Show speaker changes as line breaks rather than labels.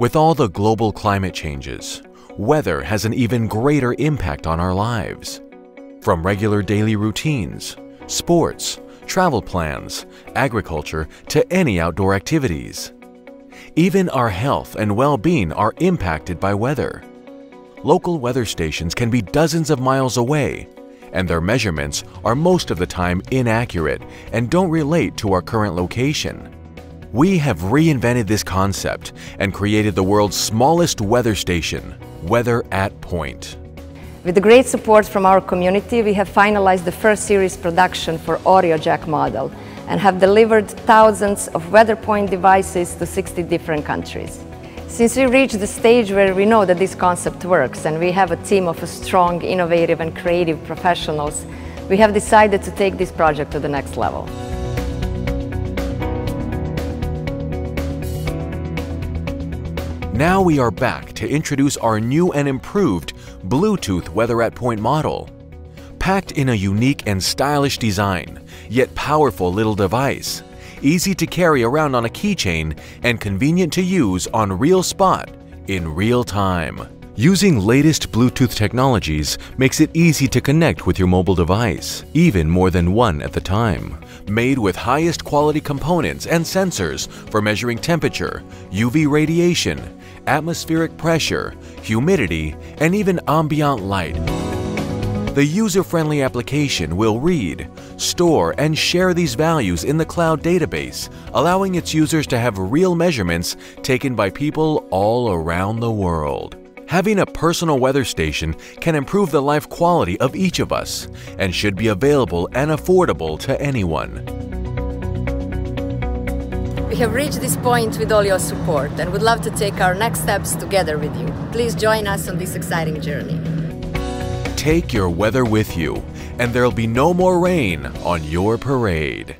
With all the global climate changes, weather has an even greater impact on our lives. From regular daily routines, sports, travel plans, agriculture, to any outdoor activities. Even our health and well-being are impacted by weather. Local weather stations can be dozens of miles away, and their measurements are most of the time inaccurate and don't relate to our current location. We have reinvented this concept and created the world's smallest weather station, Weather at Point.
With the great support from our community, we have finalized the first series production for AudioJack model and have delivered thousands of WeatherPoint devices to 60 different countries. Since we reached the stage where we know that this concept works and we have a team of strong, innovative and creative professionals, we have decided to take this project to the next level.
Now we are back to introduce our new and improved Bluetooth Weather at Point model. Packed in a unique and stylish design, yet powerful little device, easy to carry around on a keychain and convenient to use on real spot in real time. Using latest Bluetooth technologies makes it easy to connect with your mobile device, even more than one at the time. Made with highest quality components and sensors for measuring temperature, UV radiation, atmospheric pressure, humidity, and even ambient light. The user-friendly application will read, store, and share these values in the cloud database, allowing its users to have real measurements taken by people all around the world. Having a personal weather station can improve the life quality of each of us and should be available and affordable to anyone.
We have reached this point with all your support and would love to take our next steps together with you. Please join us on this exciting journey.
Take your weather with you, and there'll be no more rain on your parade.